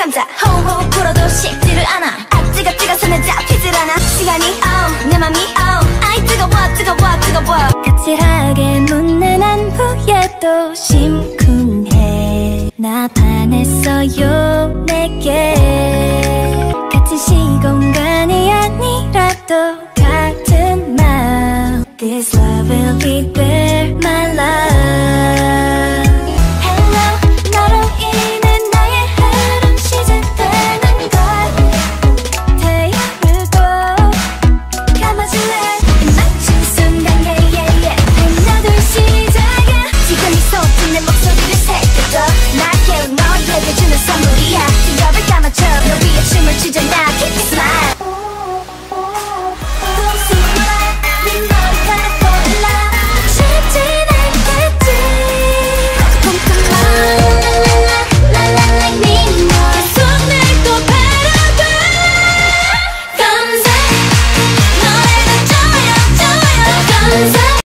감자. 호호 불어도 식지를 않아. 앞지가 뜨가 손에 잡히질 않아. 시간이 oh, 내 맘이 oh, 아이 뜨거워 뜨거워 뜨거워. 까칠하게 못난 안부에도 심쿵해. 나 반했어요 내게. 같은 시공간이 아니라도.